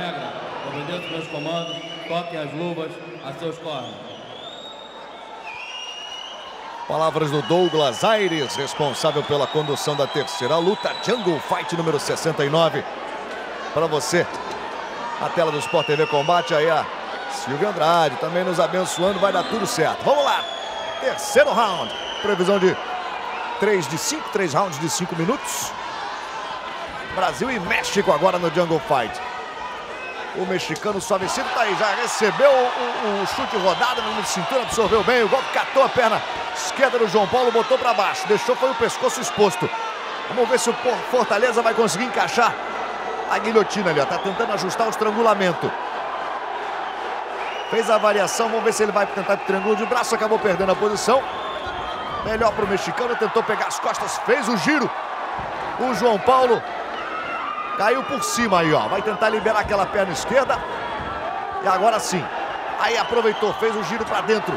regra, obedeça os meus comandos, toquem as luvas a seus cornos. Palavras do Douglas Aires, responsável pela condução da terceira luta, Jungle Fight número 69. Para você, a tela do Sport TV Combate, aí a Silvio Andrade também nos abençoando, vai dar tudo certo. Vamos lá, terceiro round, previsão de 3 de 5, 3 rounds de 5 minutos. Brasil e México agora no Jungle Fight. O mexicano suavecido tá aí, já recebeu o, o, chute rodado no cintura, absorveu bem, o golpe catou a perna esquerda do João Paulo, botou para baixo, deixou foi o pescoço exposto. Vamos ver se o Fortaleza vai conseguir encaixar a guilhotina ali, ó, tá tentando ajustar o estrangulamento. Fez a variação, vamos ver se ele vai tentar o triângulo de braço, acabou perdendo a posição. Melhor para o mexicano, tentou pegar as costas, fez o giro. O João Paulo Caiu por cima aí, ó. Vai tentar liberar aquela perna esquerda. E agora sim. Aí aproveitou, fez o giro para dentro.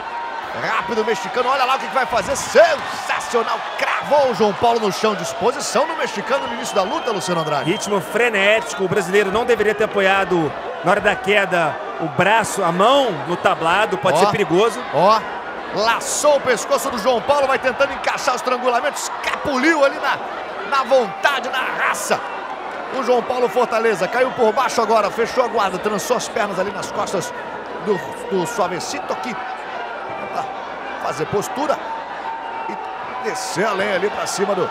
Rápido mexicano, olha lá o que vai fazer. Sensacional. Cravou o João Paulo no chão. Disposição do mexicano no início da luta, Luciano Andrade. Ritmo frenético. O brasileiro não deveria ter apoiado na hora da queda o braço, a mão no tablado. Pode ó, ser perigoso. Ó, laçou o pescoço do João Paulo. Vai tentando encaixar os triangulamentos. Escapuliu ali na, na vontade, na raça o João Paulo Fortaleza. Caiu por baixo agora, fechou a guarda, trançou as pernas ali nas costas do, do Suavecito aqui. Fazer postura e descer a lenha ali para cima do,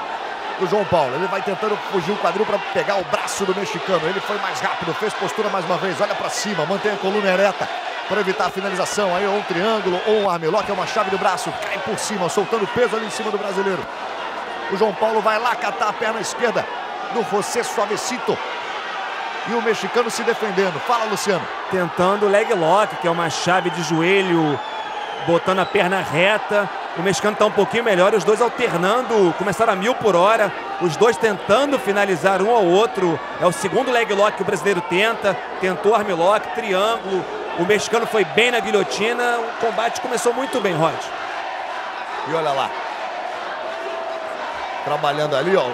do João Paulo. Ele vai tentando fugir o quadril para pegar o braço do mexicano. Ele foi mais rápido, fez postura mais uma vez, olha para cima, mantém a coluna ereta para evitar a finalização. Aí um triângulo ou um armlock, é uma chave do braço, cai por cima, soltando peso ali em cima do brasileiro. O João Paulo vai lá catar a perna esquerda do José Suavecito. E o mexicano se defendendo. Fala, Luciano. Tentando o leg lock, que é uma chave de joelho, botando a perna reta. O mexicano está um pouquinho melhor, os dois alternando, começaram a mil por hora, os dois tentando finalizar um ao outro. É o segundo leg lock que o brasileiro tenta, tentou armlock, triângulo. O mexicano foi bem na guilhotina, o combate começou muito bem, Rod. E olha lá, trabalhando ali, ó,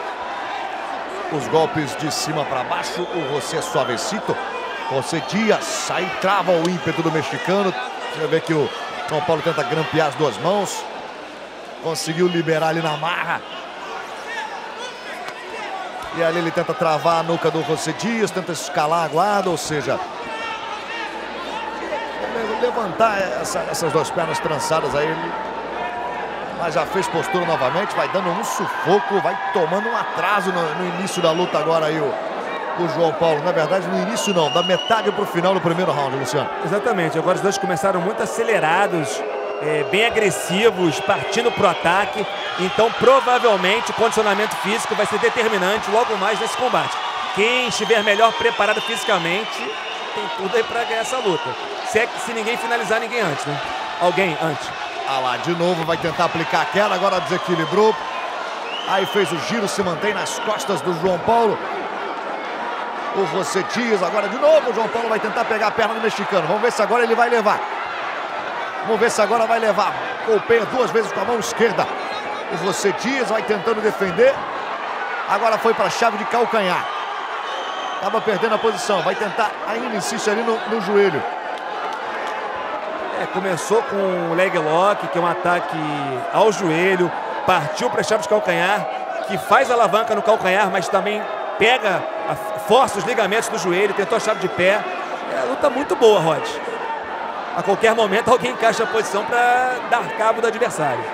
os golpes de cima para baixo, o José Suavecito. José Dias, aí trava o ímpeto do mexicano. Você vê que o São Paulo tenta grampear as duas mãos. Conseguiu liberar ali na marra. E ali ele tenta travar a nuca do José Dias, tenta escalar a guarda, ou seja, levantar essa, essas duas pernas trançadas aí. Ele mas já fez postura novamente, vai dando um sufoco, vai tomando um atraso no, no início da luta agora aí o, o João Paulo. Na verdade, no início não, da metade para o final do primeiro round, Luciano. Exatamente, agora os dois começaram muito acelerados, é, bem agressivos, partindo para o ataque. Então, provavelmente, o condicionamento físico vai ser determinante logo mais nesse combate. Quem estiver melhor preparado fisicamente tem tudo aí para ganhar essa luta. Se, é, se ninguém finalizar ninguém antes, né? Alguém antes. Ah lá, de novo vai tentar aplicar aquela, agora desequilibrou. Aí fez o giro, se mantém nas costas do João Paulo. O José Dias, agora de novo o João Paulo vai tentar pegar a perna do mexicano. Vamos ver se agora ele vai levar. Vamos ver se agora vai levar. Golpeia duas vezes com a mão esquerda. O José Dias vai tentando defender. Agora foi para a chave de calcanhar. Acaba perdendo a posição. Vai tentar, ainda insiste ali no, no joelho. É, começou com o leg lock, que é um ataque ao joelho, partiu para a chave de calcanhar, que faz a alavanca no calcanhar, mas também pega, força os ligamentos do joelho, tentou a chave de pé. É uma luta muito boa, Rod. A qualquer momento alguém encaixa a posição para dar cabo do adversário.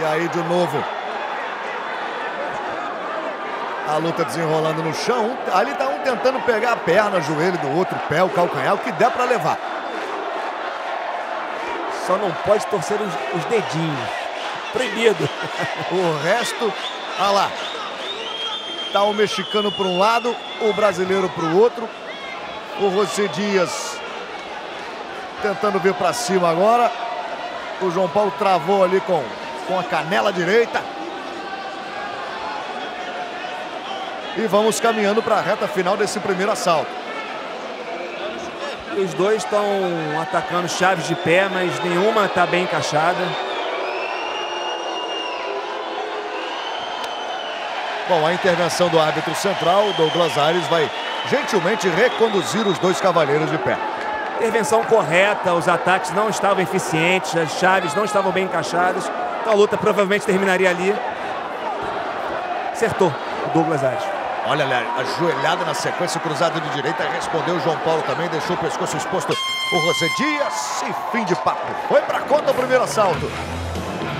E aí de novo a luta desenrolando no chão. Ali tá um tentando pegar a perna, o joelho do outro, o pé, o calcanhar, o que der para levar. Só não pode torcer os, os dedinhos. Proibido. o resto, olha lá. Tá o mexicano para um lado, o brasileiro para o outro. O José Dias tentando vir para cima agora. O João Paulo travou ali com, com a canela direita. E vamos caminhando para a reta final desse primeiro assalto. Os dois estão atacando chaves de pé, mas nenhuma está bem encaixada. Bom, a intervenção do árbitro central, Douglas Aires, vai gentilmente reconduzir os dois cavaleiros de pé. Intervenção correta, os ataques não estavam eficientes, as chaves não estavam bem encaixadas. Então a luta provavelmente terminaria ali. Acertou o Douglas Aires. Olha, a joelhada na sequência, cruzada de direita, respondeu o João Paulo também, deixou o pescoço exposto o José Dias e fim de papo. Foi pra conta o primeiro assalto.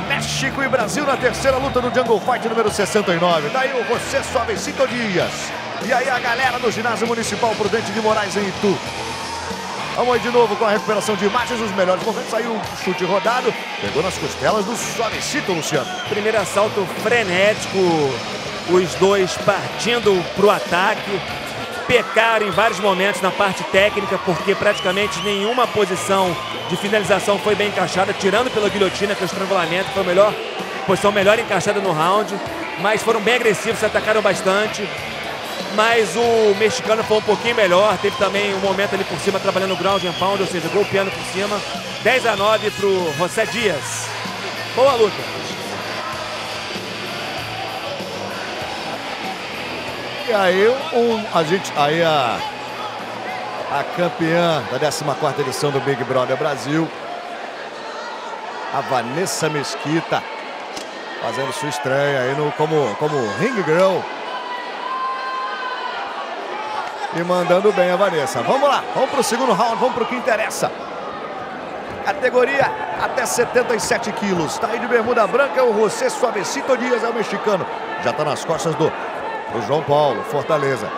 México e Brasil na terceira luta do Jungle Fight número 69. Daí o José Suavecito Dias. E aí a galera do ginásio municipal Prudente de Moraes em Itu. Vamos aí de novo com a recuperação de imagens, os melhores momentos. Saiu um chute rodado, pegou nas costelas do Suavecito, Luciano. Primeiro assalto frenético, os dois partindo para o ataque. Pecaram em vários momentos na parte técnica, porque praticamente nenhuma posição de finalização foi bem encaixada, tirando pela guilhotina, que é o estrangulamento foi a melhor, posição melhor encaixada no round. Mas foram bem agressivos, se atacaram bastante. Mas o mexicano foi um pouquinho melhor. Teve também um momento ali por cima, trabalhando no ground and pound, ou seja, golpeando por cima. 10 a 9 para o José Dias. Boa luta. E aí, um, a gente, aí a, a campeã da 14 edição do Big Brother Brasil, a Vanessa Mesquita, fazendo sua estreia aí no, como, como Ring Girl. E mandando bem a Vanessa. Vamos lá, vamos para o segundo round, vamos para o que interessa. Categoria até 77 quilos. Tá aí de bermuda branca, o José Suavecito Dias é o mexicano. Já está nas costas do o João Paulo, Fortaleza.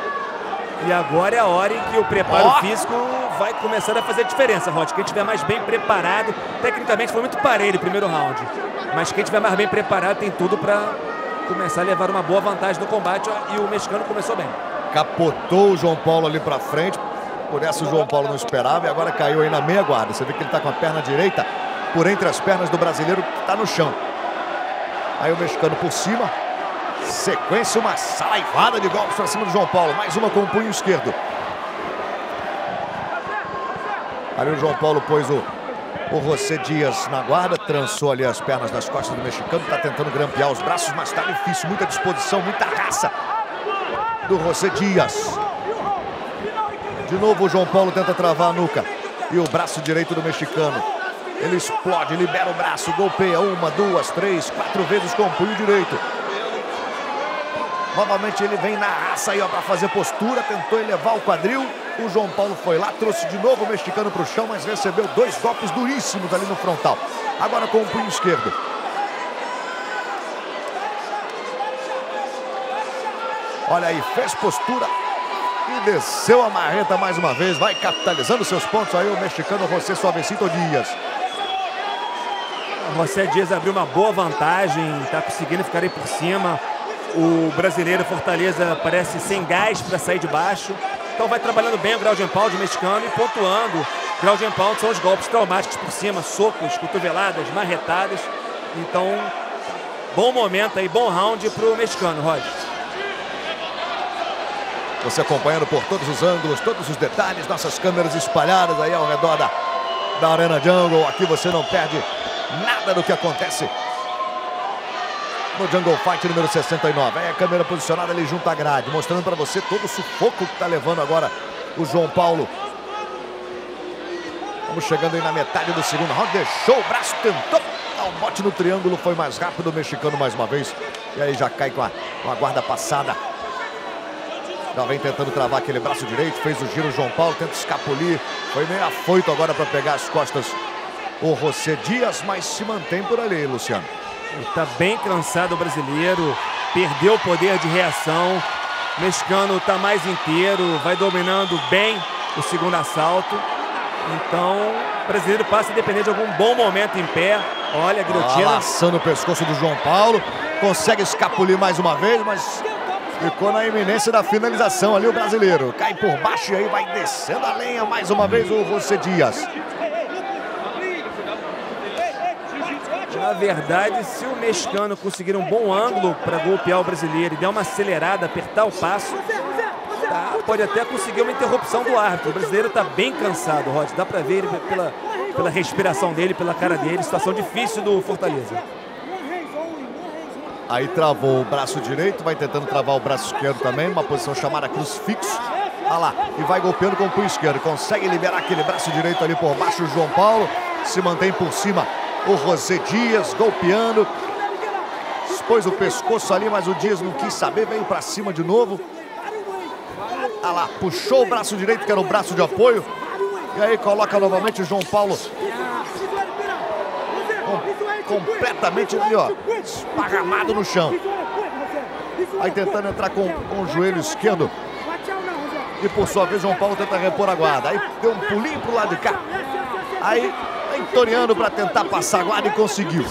E agora é a hora em que o preparo oh! físico vai começar a fazer diferença, Rod. Quem estiver mais bem preparado, tecnicamente foi muito parelho o primeiro round. Mas quem estiver mais bem preparado tem tudo para começar a levar uma boa vantagem no combate e o mexicano começou bem. Capotou o João Paulo ali para frente. Por essa o João Paulo não esperava e agora caiu aí na meia guarda. Você vê que ele está com a perna direita por entre as pernas do brasileiro que está no chão. Aí o mexicano por cima, Sequência, uma saraivada de golpes para cima do João Paulo. Mais uma com o punho esquerdo. Ali o João Paulo pôs o, o José Dias na guarda, trançou ali as pernas nas costas do mexicano, está tentando grampear os braços, mas está difícil, muita disposição, muita raça do José Dias. De novo o João Paulo tenta travar a nuca e o braço direito do mexicano. Ele explode, libera o braço, golpeia uma, duas, três, quatro vezes com o punho direito. Novamente ele vem na raça aí para fazer postura, tentou elevar o quadril. O João Paulo foi lá, trouxe de novo o mexicano para o chão, mas recebeu dois golpes duríssimos ali no frontal. Agora com o punho esquerdo. Olha aí, fez postura e desceu a marreta mais uma vez. Vai capitalizando seus pontos aí o mexicano José Suavecito Dias. José Dias abriu uma boa vantagem, está conseguindo ficar aí por cima. O brasileiro Fortaleza parece sem gás para sair de baixo. Então vai trabalhando bem o grau de pound mexicano e pontuando. Grau de pound são os golpes traumáticos por cima, socos, cotoveladas, marretadas. Então, bom momento aí, bom round para o mexicano, Roger. Você acompanhando por todos os ângulos, todos os detalhes, nossas câmeras espalhadas aí ao redor da, da Arena Jungle. Aqui você não perde nada do que acontece no Jungle Fight número 69. Aí a câmera posicionada ali junto à grade, mostrando para você todo o sufoco que está levando agora o João Paulo. Vamos chegando aí na metade do segundo round, deixou o braço, tentou dar um bote no triângulo, foi mais rápido o mexicano mais uma vez. E aí já cai com a, com a guarda passada. Já vem tentando travar aquele braço direito, fez o giro João Paulo, tenta escapulir. Foi meio afoito agora para pegar as costas o José Dias, mas se mantém por ali, Luciano. Está bem cansado o brasileiro, perdeu o poder de reação. O mexicano está mais inteiro, vai dominando bem o segundo assalto. Então, o brasileiro passa a depender de algum bom momento em pé. Olha a guilhotina. Laçando o pescoço do João Paulo. Consegue escapulir mais uma vez, mas ficou na iminência da finalização ali o brasileiro. Cai por baixo e aí vai descendo a lenha mais uma vez o José Dias. Na verdade, se o mexicano conseguir um bom ângulo para golpear o brasileiro e der uma acelerada, apertar o passo, tá, pode até conseguir uma interrupção do árbitro. O brasileiro está bem cansado, Rod. Dá para ver ele pela, pela respiração dele, pela cara dele. Situação difícil do Fortaleza. Aí travou o braço direito, vai tentando travar o braço esquerdo também, uma posição chamada crucifixo. Olha lá, e vai golpeando com o punho esquerdo. Consegue liberar aquele braço direito ali por baixo o João Paulo. Se mantém por cima o José Dias, golpeando. Expôs o pescoço ali, mas o Dias não quis saber, veio para cima de novo. Olha lá, puxou o braço direito, que era o braço de apoio. E aí coloca novamente o João Paulo com, completamente ali, ó, esparramado no chão. Aí tentando entrar com, com o joelho esquerdo. E por sua vez, João Paulo tenta repor a guarda. Aí deu um pulinho pro lado de cá. Aí entoreando para tentar passar a guarda e conseguiu.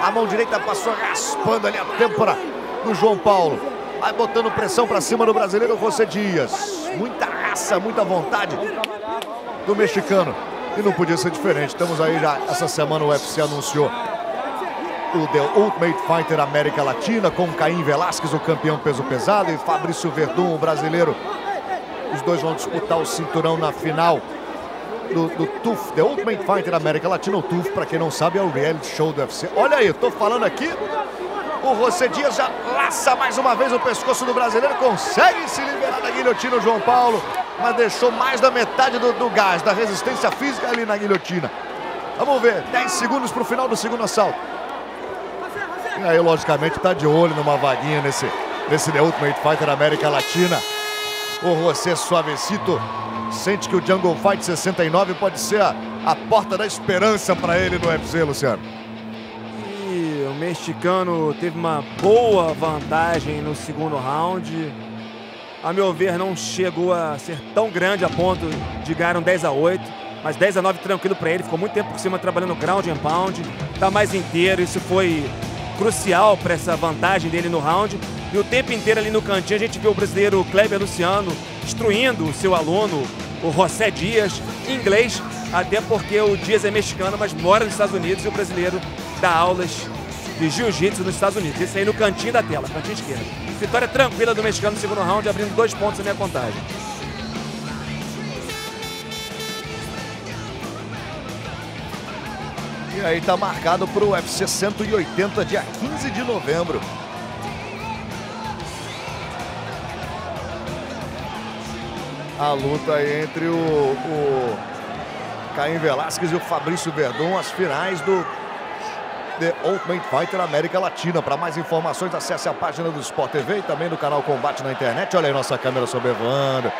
A mão direita passou raspando ali a têmpora do João Paulo. Vai botando pressão para cima do brasileiro José Dias. Muita raça, muita vontade do mexicano. E não podia ser diferente. Temos aí já essa semana o UFC anunciou o The Ultimate Fighter América Latina com Caim Velasquez, o campeão peso pesado, e Fabrício Verdun, o brasileiro. Os dois vão disputar o cinturão na final do, do TUF, The Ultimate Fighter América Latina. O TUF, para quem não sabe, é o reality show do UFC. Olha aí, tô falando aqui. O José Dias já laça mais uma vez o pescoço do brasileiro, consegue se liberar da guilhotina o João Paulo, mas deixou mais da metade do, do gás, da resistência física ali na guilhotina. Vamos ver, 10 segundos para o final do segundo assalto. E aí, logicamente, tá de olho numa vaguinha nesse, nesse The Ultimate Fighter América Latina. O José Suavecito sente que o Jungle Fight 69 pode ser a, a porta da esperança para ele no UFC, Luciano. E o mexicano teve uma boa vantagem no segundo round. A meu ver, não chegou a ser tão grande a ponto de ganhar um 10 a 8, mas 10 a 9 tranquilo para ele. Ficou muito tempo por cima trabalhando ground and pound, tá mais inteiro. Isso foi crucial para essa vantagem dele no round. E o tempo inteiro ali no cantinho a gente viu o brasileiro Kleber Luciano instruindo o seu aluno, o José Dias, em inglês, até porque o Dias é mexicano, mas mora nos Estados Unidos e o brasileiro dá aulas de jiu-jitsu nos Estados Unidos. Esse aí no cantinho da tela, cantinho esquerdo. Vitória tranquila do mexicano no segundo round, abrindo dois pontos na minha contagem. E aí tá marcado para o UFC 180, dia 15 de novembro. A luta entre o, o Caim Velasquez e o Fabrício Verdun, as finais do The Ultimate Fighter América Latina. Para mais informações, acesse a página do Sport TV e também do canal Combate na internet. Olha aí nossa câmera sobrevoando.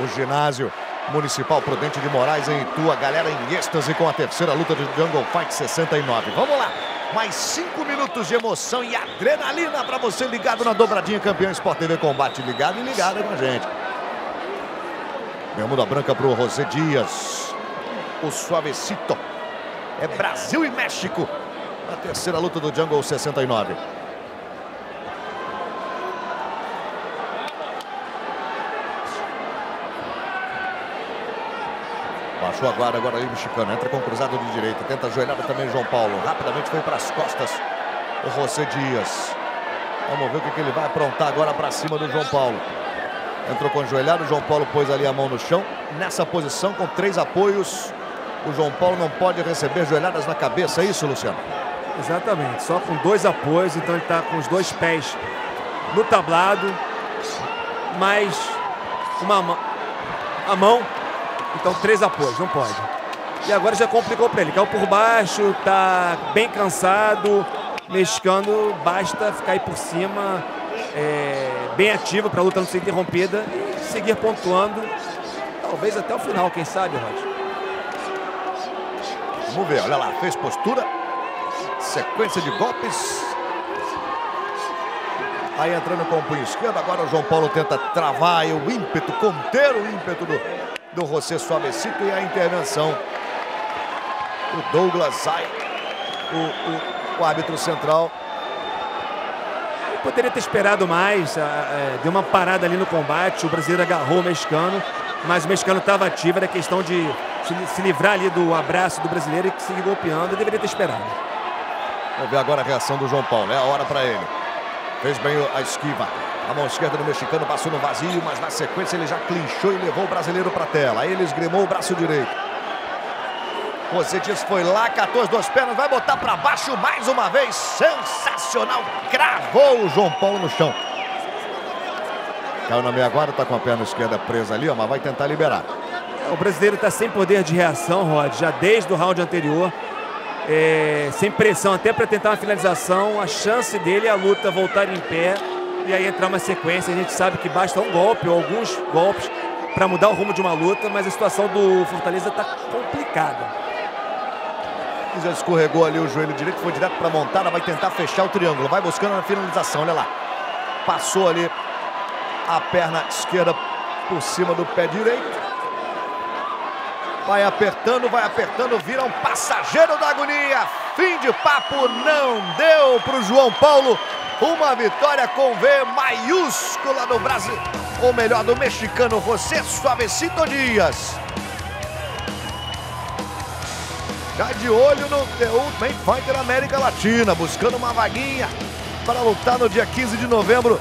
O ginásio Municipal Prudente de Moraes em Itu. A galera em êxtase com a terceira luta do Jungle Fight 69. Vamos lá. Mais cinco minutos de emoção e adrenalina para você ligado na dobradinha campeão Sport TV Combate. Ligado e ligado com a gente. Bermuda branca para o José Dias. O Suavecito. É Brasil e México. Na terceira luta do Jungle 69. Baixou a guarda agora aí o mexicano. Entra com cruzado de direita. Tenta a joelhada também João Paulo. Rapidamente foi para as costas o José Dias. Vamos ver o que, que ele vai aprontar agora para cima do João Paulo. Entrou com joelhada. O João Paulo pôs ali a mão no chão. Nessa posição, com três apoios, o João Paulo não pode receber joelhadas na cabeça. É isso, Luciano? Exatamente. Só com dois apoios. Então ele está com os dois pés no tablado. Mais uma. A mão então, três apoios, não pode. E agora já complicou para ele. Caiu por baixo, tá bem cansado. Mexicano, basta ficar aí por cima, é, bem ativo para a luta não ser interrompida e seguir pontuando. Talvez até o final, quem sabe, Roger. Vamos ver, olha lá, fez postura. Sequência de golpes. Aí entrando com o punho esquerdo, agora o João Paulo tenta travar o ímpeto, conter o ímpeto do, do José Suavecito e a intervenção o Douglas sai, o, o, o árbitro central. Poderia ter esperado mais, é, deu uma parada ali no combate, o brasileiro agarrou o mexicano, mas o mexicano estava ativo, era questão de se, livrar ali do abraço do brasileiro e seguir golpeando, deveria ter esperado. Vamos ver agora a reação do João Paulo, é a hora para ele. Fez bem a esquiva. A mão esquerda do mexicano passou no vazio, mas na sequência ele já clinchou e levou o brasileiro para a tela. Aí ele esgrimou o braço direito. Você disse foi lá, catou as duas pernas, vai botar para baixo mais uma vez. Sensacional. Cravou o João Paulo no chão. Caiu na meia agora, tá com a perna esquerda presa ali, ó, mas vai tentar liberar. O brasileiro está sem poder de reação, Rod, já desde o round anterior. É, sem pressão até para tentar uma finalização. A chance dele é a luta voltar em pé e aí entrar uma sequência. A gente sabe que basta um golpe ou alguns golpes para mudar o rumo de uma luta, mas a situação do Fortaleza está complicada. Já escorregou ali o joelho direito, foi direto para a montada, vai tentar fechar o triângulo, vai buscando a finalização, olha lá. Passou ali a perna esquerda por cima do pé direito. Vai apertando, vai apertando, vira um passageiro da agonia. Fim de papo, não deu para o João Paulo. Uma vitória com V maiúscula do Brasil. Ou melhor, do mexicano José Suavecito Dias. Já de olho no The Ultimate Fighter América Latina, buscando uma vaguinha para lutar no dia 15 de novembro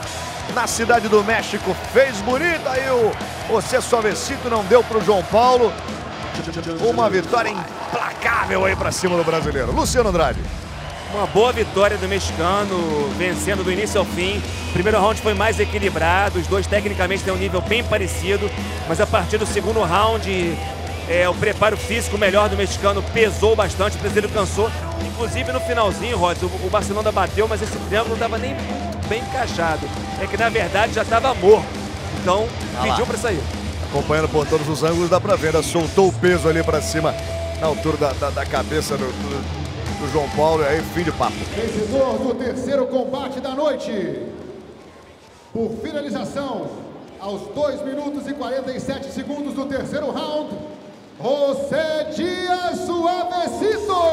na cidade do México. Fez bonita aí o José Suavecito, não deu para o João Paulo. Uma vitória implacável aí para cima do brasileiro. Luciano Andrade. Uma boa vitória do mexicano, vencendo do início ao fim. Primeiro round foi mais equilibrado, os dois tecnicamente têm um nível bem parecido, mas a partir do segundo round, é, o preparo físico melhor do mexicano pesou bastante, o brasileiro cansou. Inclusive no finalzinho, Rod, o, o Barcelona bateu, mas esse triângulo não estava nem bem encaixado. É que na verdade já estava morto. Então ah pediu para sair acompanhando por todos os ângulos, dá pra ver, né? soltou o peso ali pra cima, na altura da, da, da cabeça do, do, do, João Paulo, e aí fim de papo. Vencedor do terceiro combate da noite, por finalização, aos 2 minutos e 47 segundos do terceiro round, José Dias Suavecito!